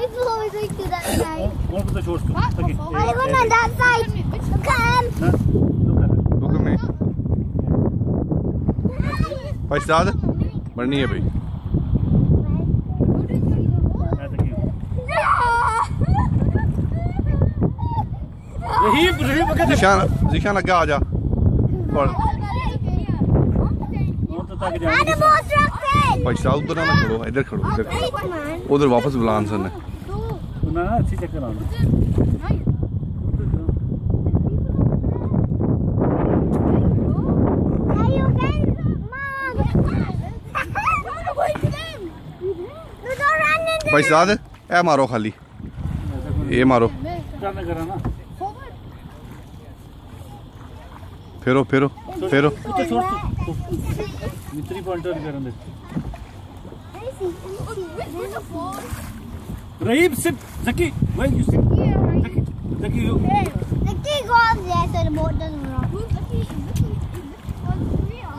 It's always going to that side. कौन कुछ छोड़ तू ताकि I went on that side. Come. कर रुक में भाई साहब बढ़नी है भाई रहीब जिशान जिशान आगे आ जा और कौन तो ताकि जाने Animals rocket. भाई साहब उधर ना खड़ो इधर खड़ो इधर. उधर वापस बुला सन ने अच्छी चक्कर आना। भाई साहब ए मारो खाली। ये मारो करना करा ना फेरो फेरो फेरो। रहीब सिर्फ़ जकी वेयर यू सिट जकी जकी यू जकी goes there so the जकी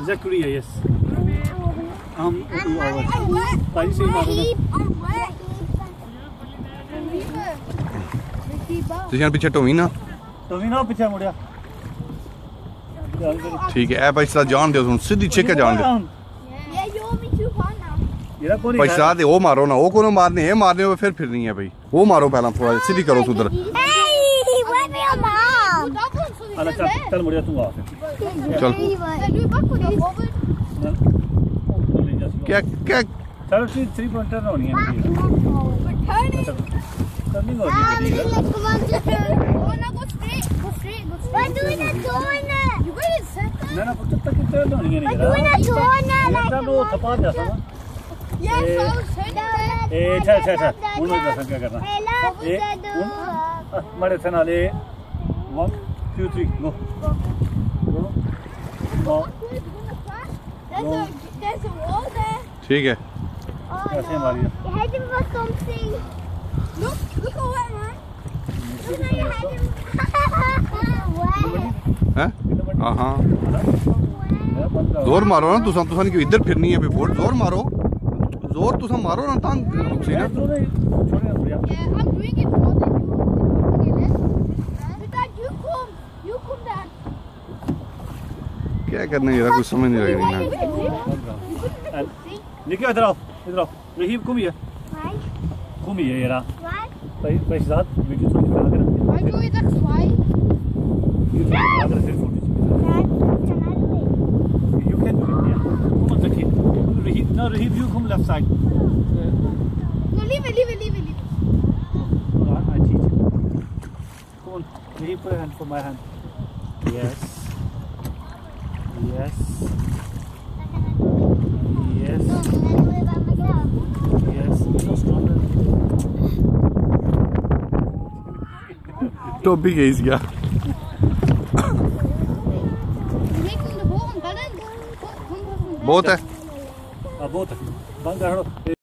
doesn't yes hmm yes um पानी से मारो तुझे तो पीछे टोमीना टोमीना पीछे मुड़िया। ठीक है भाई साहब जान दे सीधी छिक जान दे भाई मारो ना वो कोनो मारने है मारने हो फिर फिरनी है भाई। वो मारो पहला थोड़ा सीधी करो उधर चल क्या क्या? थ्री पॉइंटर होनी है ना ना तब तक कितने तो नहीं गिरा तू ना छोड़ ना ना तब वो थपा जाता ना। ये ए अच्छा अच्छा अच्छा उन लोग दर्शन क्या करना? ए उन मरे थे ना ले one two three go go go ठीक है। कैसे हमारी Look, look over, man. Look at your head. ज़ोर मारो ना तुसा तुसा क्यों इधर फिरनी है बिफोर ज़ोर मारो। ज़ोर तुसा मारो ना तंग हुसैन क्या करना है कुछ समझ नहीं लग रही निकलो इधर आओ इधर आओ। रहीम घूमिए घूमिए यार भाई भाई साथ वीडियो थोड़ी बना इधर रखिए it? ये अगर फिर photo Dad, can do it? You can do it या घूम सके रहीब ना रहीब यू घूम left side No, leave it, leave it, leave it, leave it. अच्छी come on Raheeb put a hand for my hand yes yes yes No, I it yes so stronger टोपी गई इसका बहुत है बहुत करो